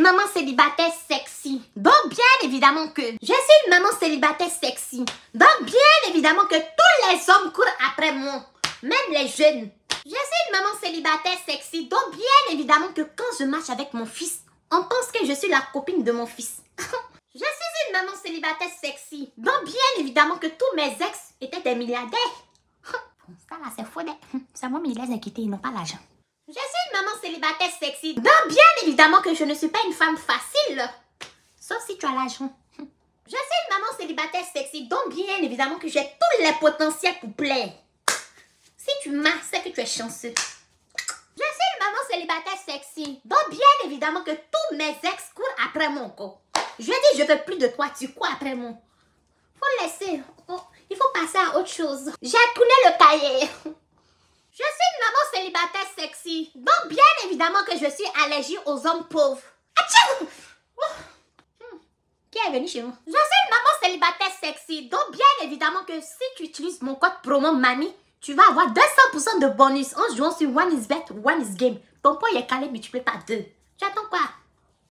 maman célibataire sexy. Donc, bien évidemment que je suis une maman célibataire sexy. Donc, bien évidemment que tous les hommes courent après moi. Même les jeunes. Je suis une maman célibataire sexy. Donc, bien évidemment que quand je marche avec mon fils, on pense que je suis la copine de mon fils. je suis une maman célibataire sexy. Donc, bien évidemment que tous mes ex étaient des milliardaires. Ça là, c'est faux. C'est moi qui les ai quittés, ils n'ont pas l'argent. Je suis une maman célibataire sexy. Donc, bien évidemment que je ne suis pas une femme facile. Sauf si tu as l'argent. Je suis une maman célibataire sexy. Donc, bien évidemment que j'ai tous les potentiels pour plaire. Si tu m'as, c'est que tu es chanceux. Je suis une maman célibataire sexy. Donc, bien évidemment que tous mes ex courent après mon corps. Je dis, je veux plus de toi, tu cours après moi. Faut laisser. Oh, il faut passer à autre chose. J'ai tourné le cahier. Je suis une maman célibataire sexy. Donc, bien évidemment que je suis allergique aux hommes pauvres. Atchou! Hmm. Qui est venu chez moi? Je suis une maman célibataire sexy. Donc, bien évidemment que si tu utilises mon code promo MAMI, tu vas avoir 200% de bonus en jouant sur One is Bet, One is Game. Ton point est calé multiplié par deux. J'attends quoi?